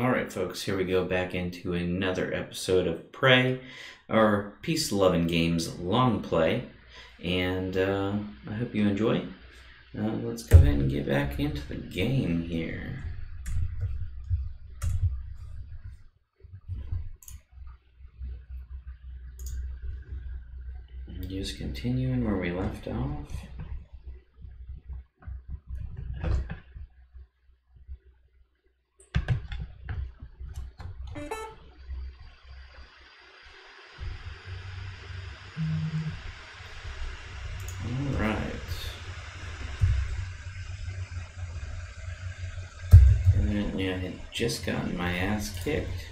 All right, folks, here we go back into another episode of Prey, our Peace, Love, and Games long play. And uh, I hope you enjoy. Uh, let's go ahead and get back into the game here. And Just continuing where we left off. All right. Evidently, I had just gotten my ass kicked.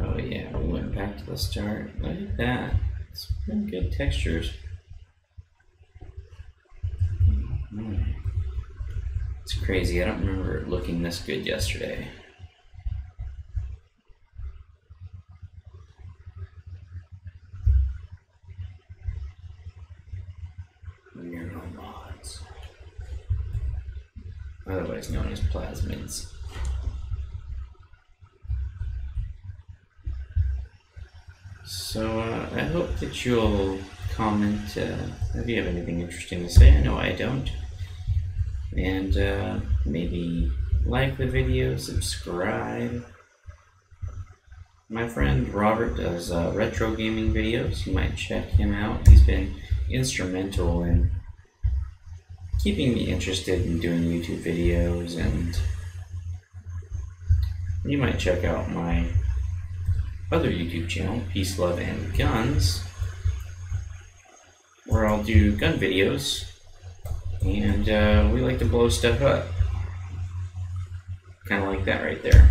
Oh yeah, we went back to the start. Look at that. It's pretty good textures. It's crazy. I don't remember it looking this good yesterday. Neuromods. Otherwise known as plasmids. So uh, I hope that you'll comment uh, if you have anything interesting to say. I know I don't. And uh, maybe like the video, subscribe. My friend Robert does uh, retro gaming videos. You might check him out. He's been instrumental in keeping me interested in doing YouTube videos, and you might check out my other YouTube channel, Peace, Love, and Guns, where I'll do gun videos, and uh, we like to blow stuff up. Kind of like that right there.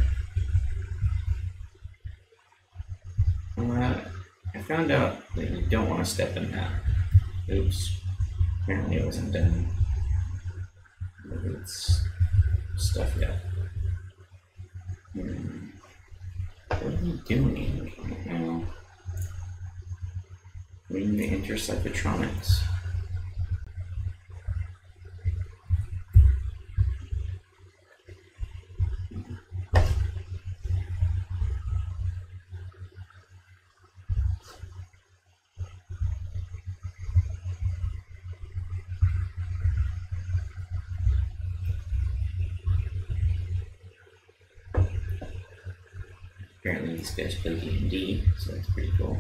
Uh, I found out that you don't want to step in that. Oops. Apparently it wasn't done. Maybe it's stuff yet. Hmm. What are we doing right now? We need to enter psychotronics. Guys play D&D, so that's pretty cool.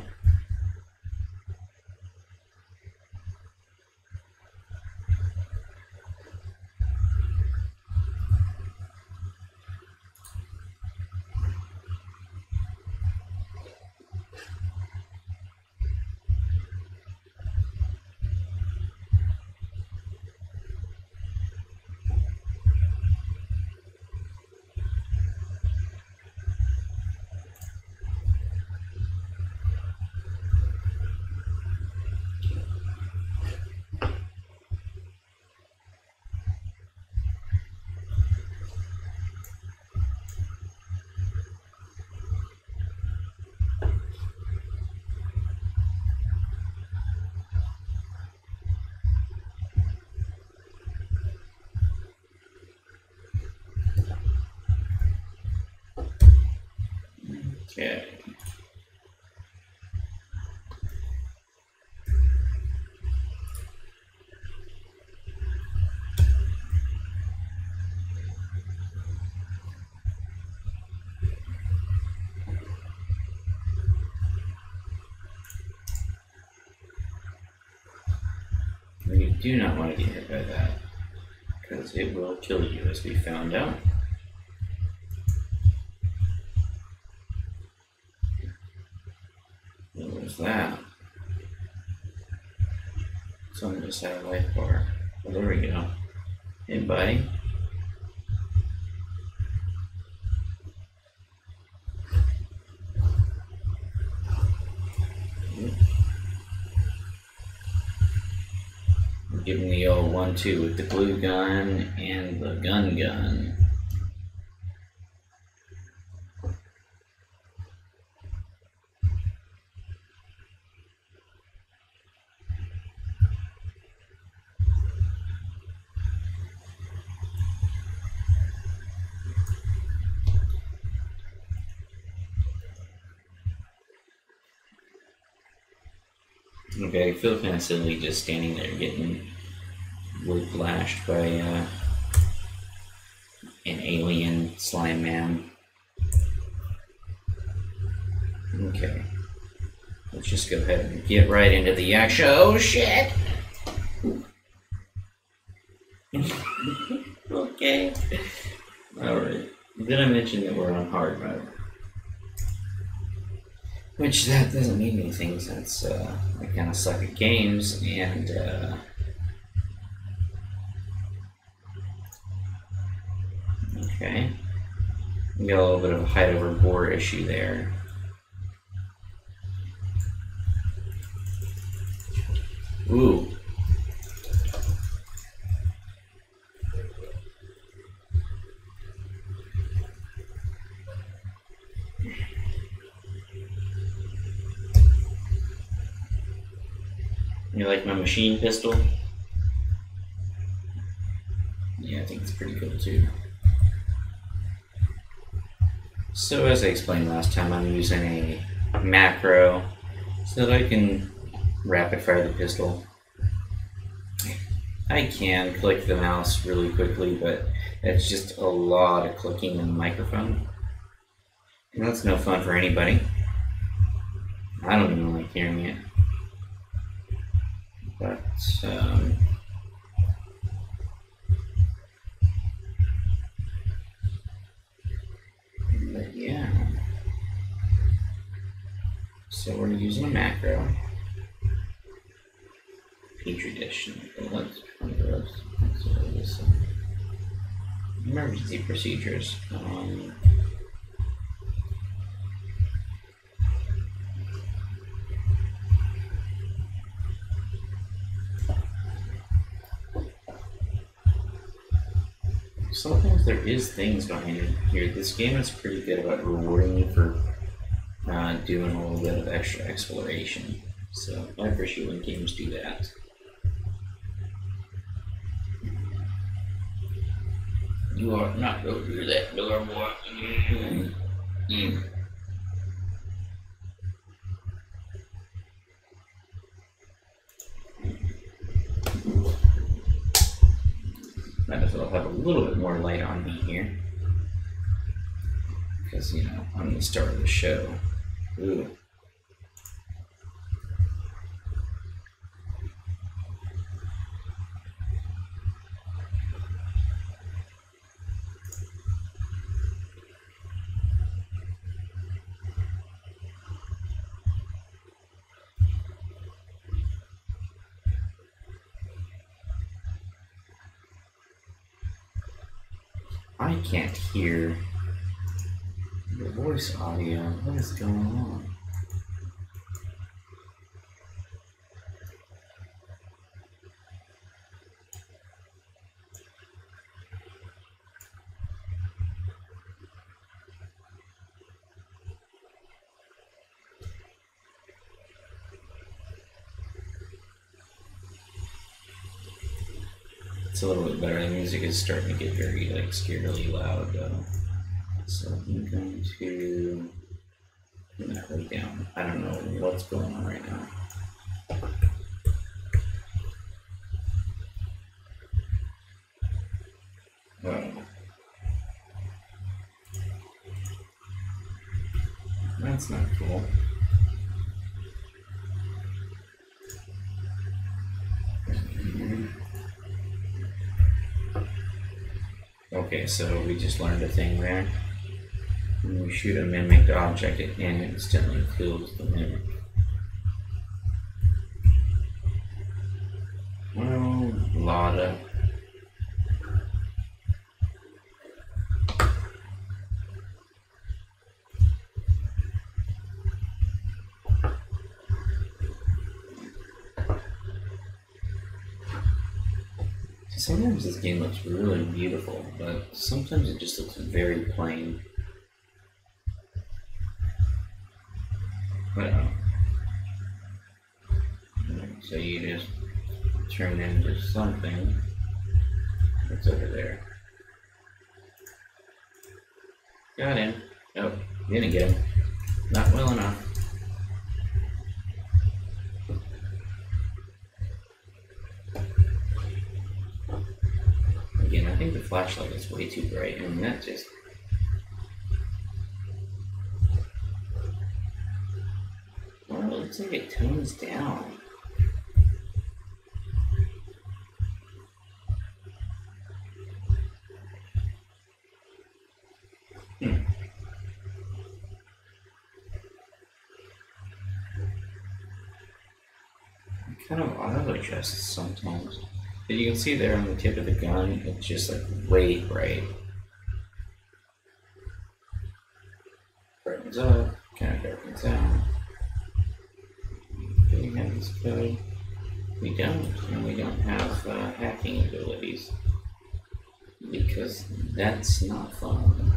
You do not want to get hit by that, because it will kill you, as we found out. What was that? Had bar. Well, there we go. Hey, buddy. Give me the old one-two with the glue gun and the gun gun. Okay, I feel silly just standing there getting whiplashed by uh, an alien slime man. Okay. Let's just go ahead and get right into the action. Oh shit! okay. Alright. Did I mention that we're on hard mode? Which that doesn't mean anything since uh, I kind of suck at games and uh, okay, we got a little bit of a height over bore issue there. Ooh. Machine pistol? Yeah, I think it's pretty cool too. So as I explained last time, I'm using a macro so that I can rapid fire the pistol. I can click the mouse really quickly, but it's just a lot of clicking on the microphone. And that's no fun for anybody. I don't even like hearing it. Um, but yeah. So we're using a macro. Petri dish. Let's let's emergency procedures. Um, sometimes there is things behind it here. This game is pretty good about rewarding you for uh, doing a little bit of extra exploration. So I appreciate when games do that. You are not go through that door, boy. Mm. Mm. Might as well have a little bit more light on me here. Because, you know, I'm the star of the show. Ooh. I can't hear the voice audio. What is going on? It's a little bit better. The music is starting to get very like scarily loud though. So I'm going to put that right down. I don't know what's going on right now. Oh. That's not cool. Okay, so we just learned a thing there. When we shoot a mimicked object, it instantly kills the mimic. Well, Lada. Sometimes really beautiful, but sometimes it just looks very plain. Well, um, so you just turn into something that's over there. Got him. Nope, didn't get him. Not well enough. again. I think the flashlight is way too bright. I mean, that just. Well, it looks like it tones down. Hmm. Kind of auto adjusts sometimes. But you can see there on the tip of the gun, it's just like way bright. Brightens up, kind of darkens down. Do we have this code? We don't, and we don't have uh, hacking abilities. Because that's not fun.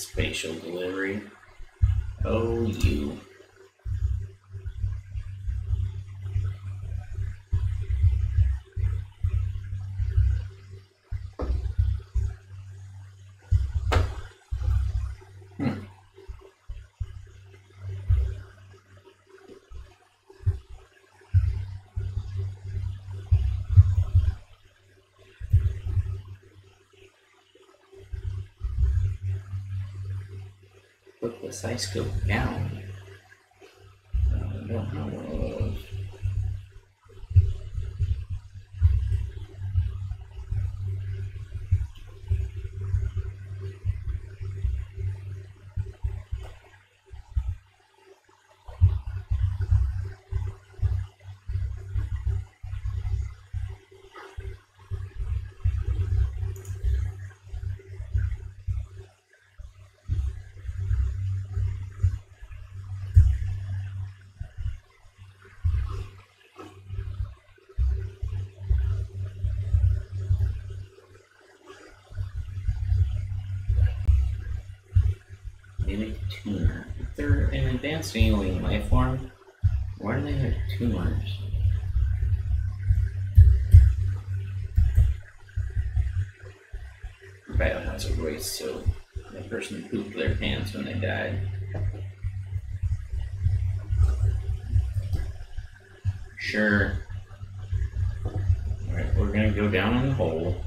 Spatial delivery. Oh, you. Side scope down. Tumor. If they're an advanced alien life form, why do they have tumors? Biohazard waste, so the person pooped their pants when they died. Sure. Alright, we're gonna go down in the hole.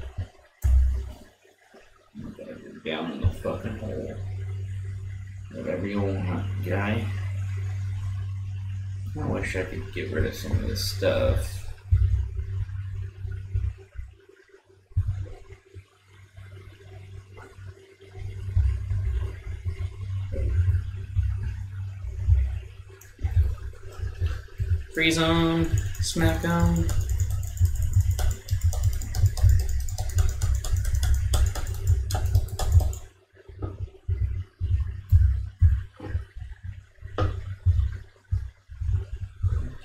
We gotta go down in the fucking hole. Whatever you want, guy. I wish I could get rid of some of this stuff. Freeze on, smack on.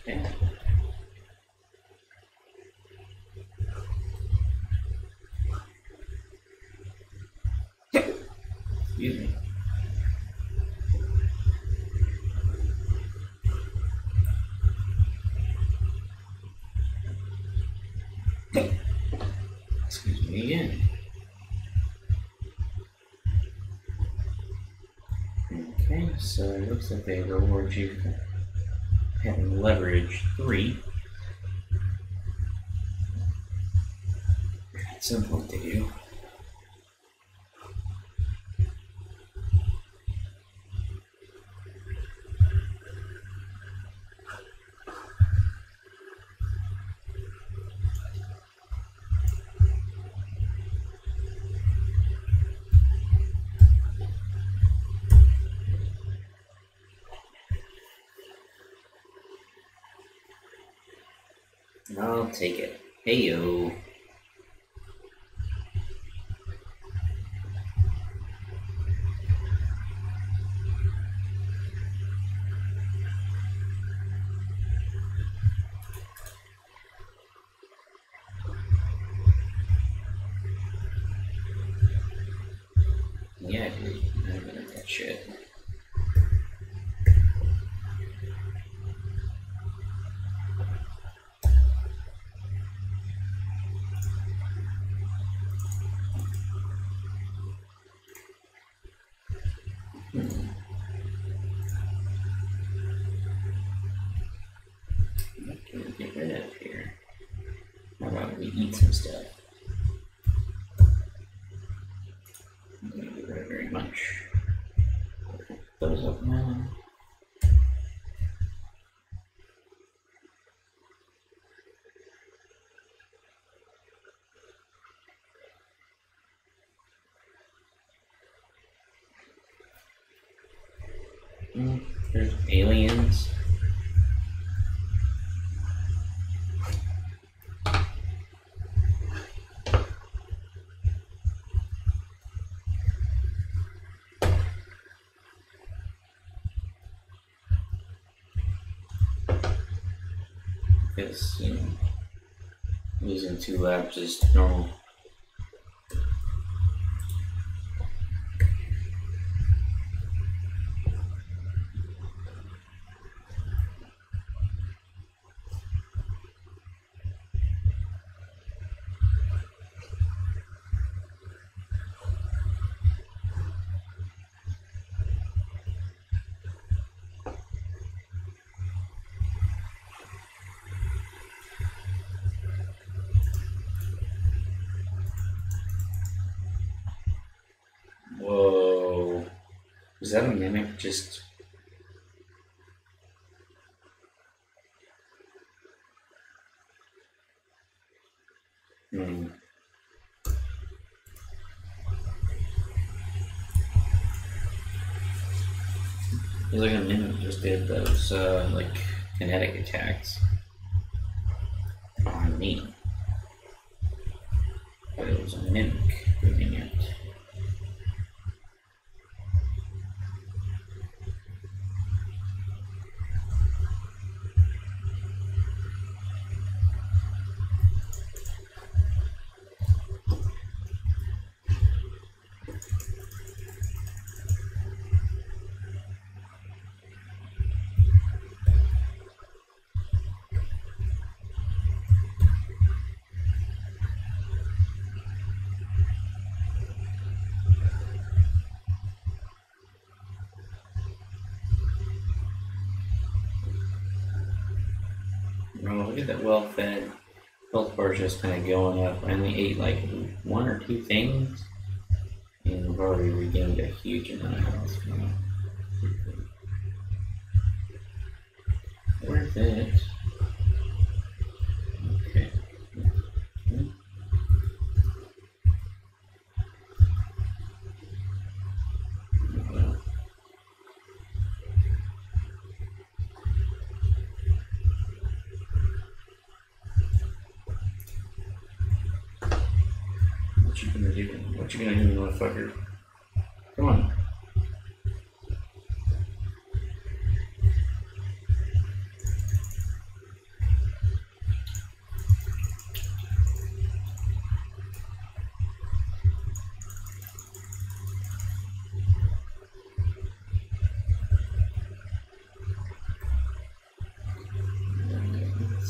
Okay. Excuse me. Excuse me again. Okay, like they reward you for having leverage three. At some point they do. I'll take it. Hey yo. Yeah, dude. I'm gonna that shit. What can we get rid of here? How about we eat some stuff? I'm gonna get rid of very much. Those up now. There's aliens. Because, you know, losing two labs is normal. Whoa. Was that a mimic just. Hmm. It's like a mimic just did those, uh, like, kinetic attacks on me. But it was a mimic doing it. Oh, look at that well fed. Health bar just kind of going up. I only ate like one or two things, and we've already regained a huge amount of health. Worth it. Okay. Well, What you gonna do? What you gonna do, motherfucker? Come on.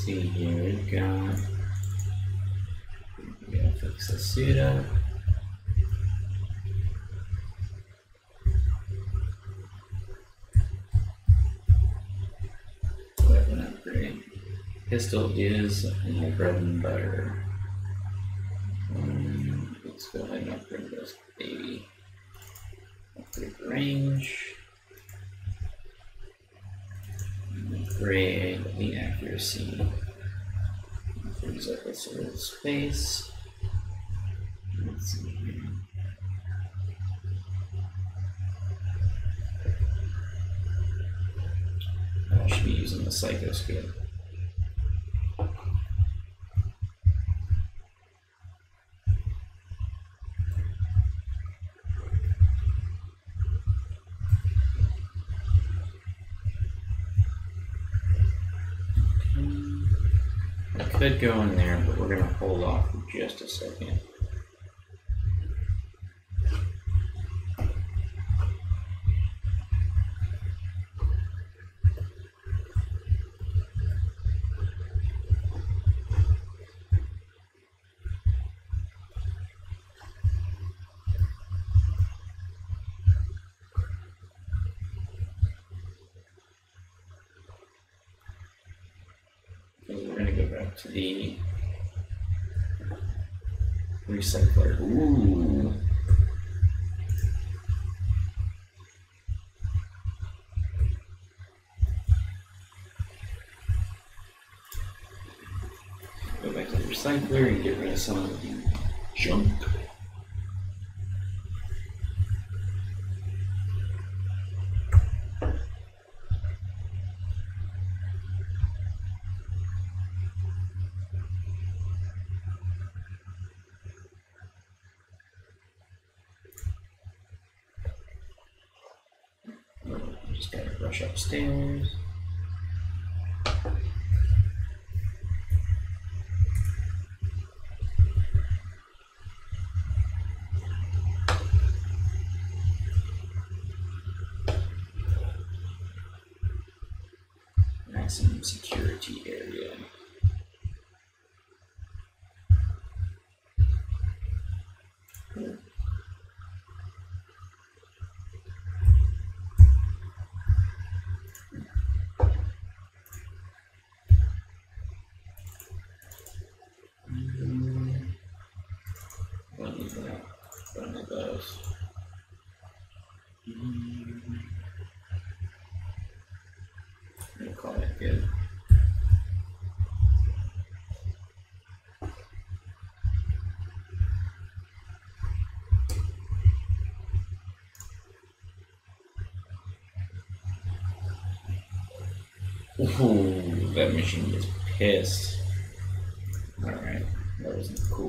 see here. We've got. We gotta fix the suit up. Weapon upgrade. Pistol is my bread and butter. Um, let's go ahead and upgrade this baby. Upgrade range. Upgrade the accuracy. Frees up sort of space. Let's see here. I should be using the psychoscope. I could go in there, but we're gonna hold off for just a we're gonna go back to the recycler. Ooh. Go back to the recycler and get rid of some of the junk. Just gotta rush upstairs. Maximum security area. Mm, Don't need that. Need those. Mm. Call it good. Ooh, that machine is pissed. Alright, that wasn't cool.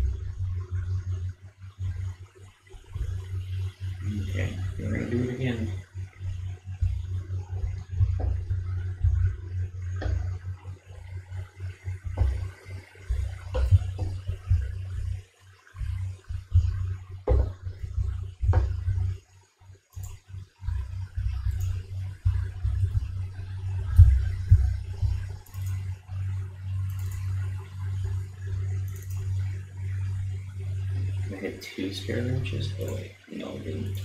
two spare wrenches. Oh wait, no, I didn't.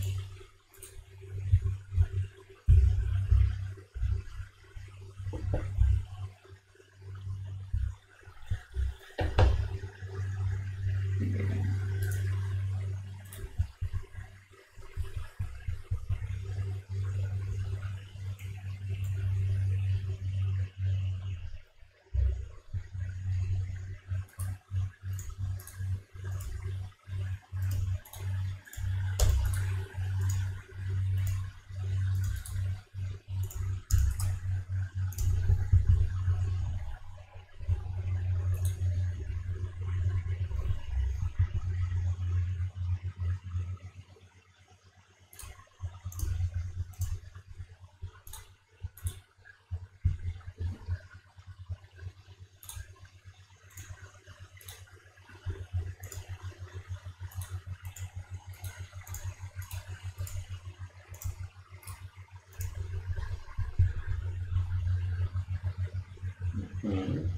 Mm.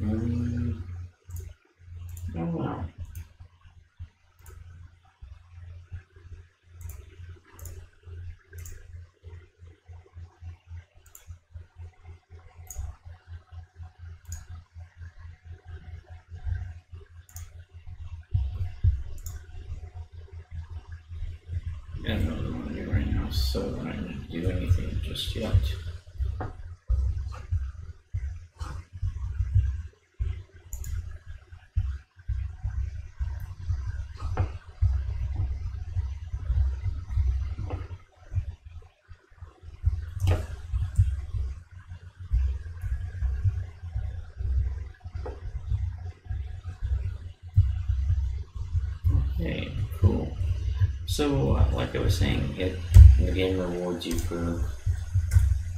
Mm. Oh wow. I don't really want to do right now, so I don't do anything just yet. Okay, cool. So, uh, like I was saying, it the game rewards you for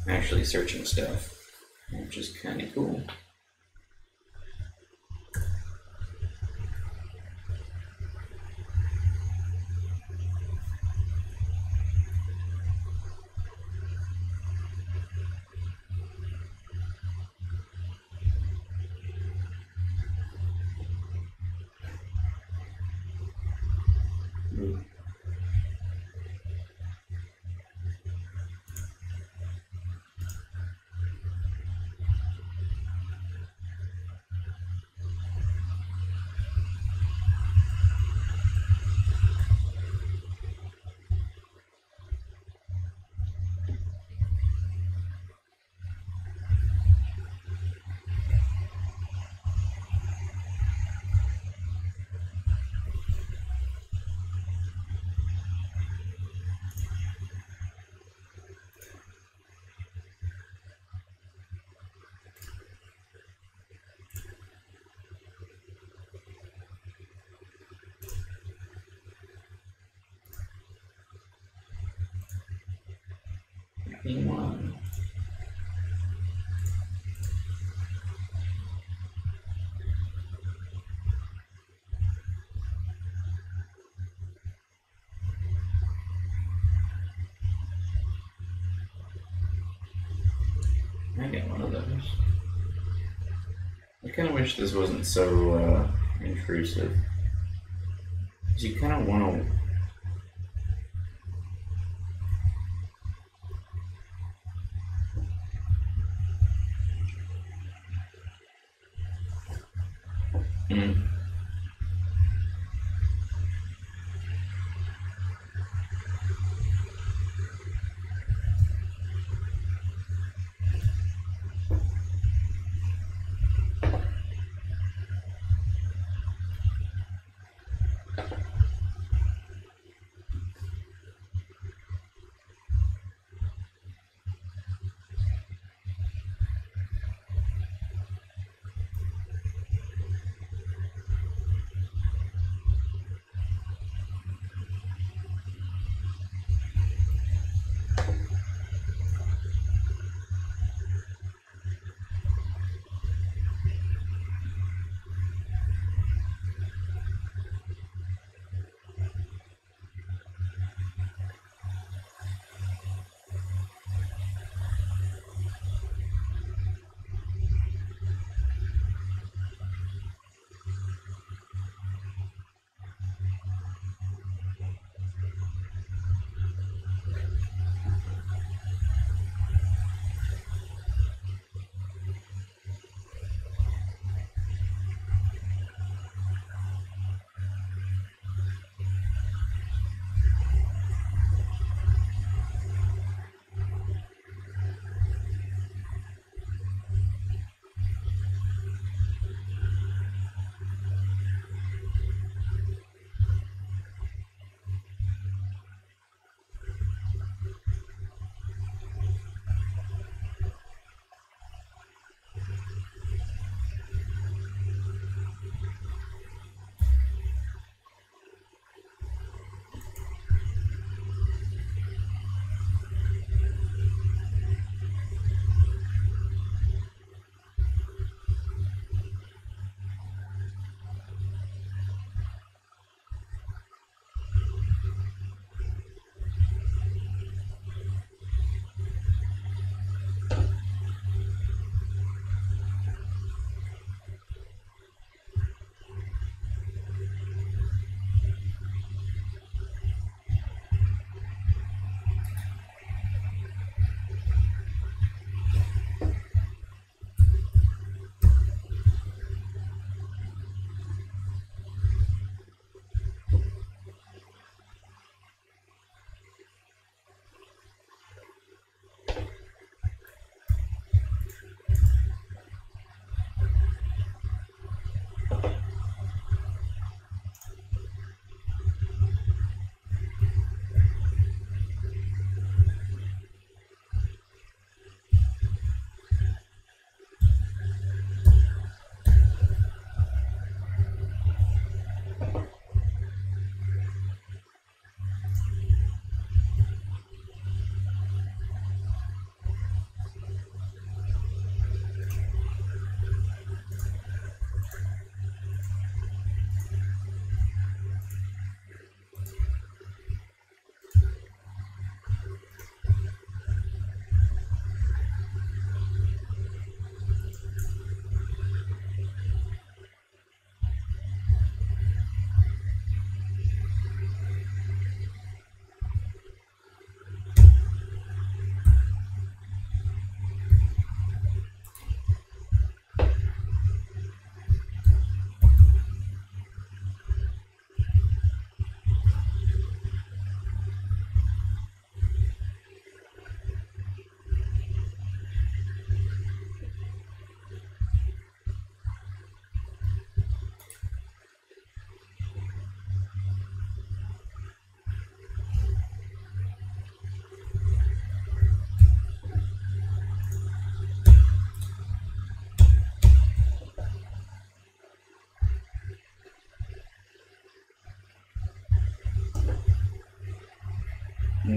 actually searching stuff, which is kind of cool. One. I get one of those. I kind of wish this wasn't so uh, intrusive. you kind of want to.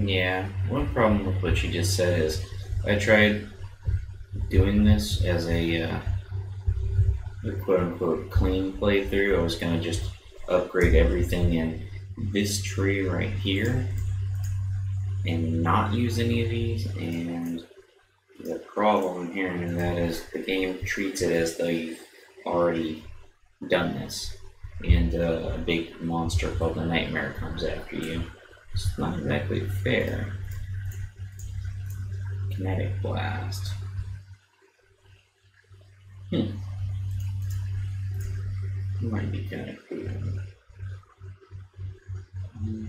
Yeah, one problem with what you just said is I tried doing this as a, uh, quote unquote clean playthrough. I was going to just upgrade everything in this tree right here and not use any of these. And the problem here and that is the game treats it as though you've already done this. And uh, a big monster called the Nightmare comes after you. It's not exactly fair. Kinetic Blast. Hmm. Might be kind of cool. Hmm.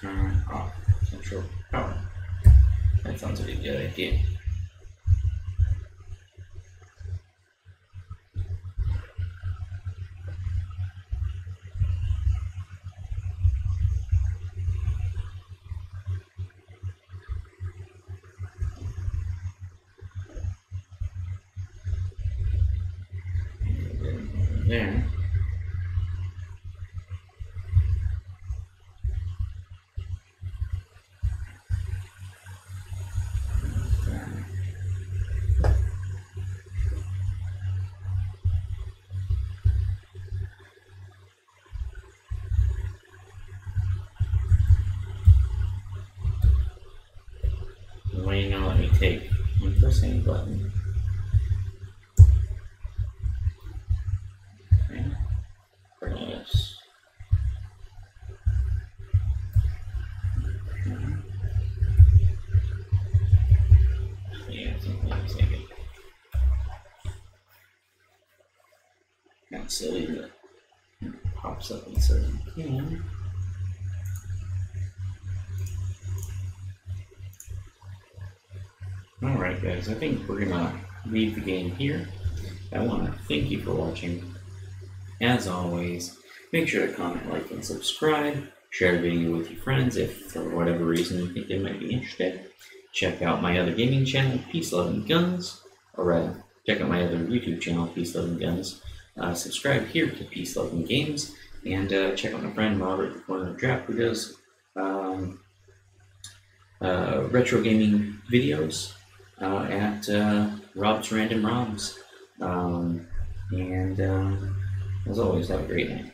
turn off power. That sounds like a good idea. There. Why you not let me pressing the button. Okay. Press. Okay. Yeah, I think let me take it. Not silly that it pops up and says you can. Alright guys, I think we're gonna leave the game here. I wanna thank you for watching. As always, make sure to comment, like, and subscribe. Share the video with your friends if for whatever reason you think they might be interested. Check out my other gaming channel, Peace Love and Guns, or rather, check out my other YouTube channel, Peace Love and Guns. Uh, subscribe here to Peace Love and Games, and uh, check out my friend Robert the Corner Trap, who does um, uh, retro gaming videos uh, at uh, Rob's Random ROMs. Um, and um, as always, have a great night.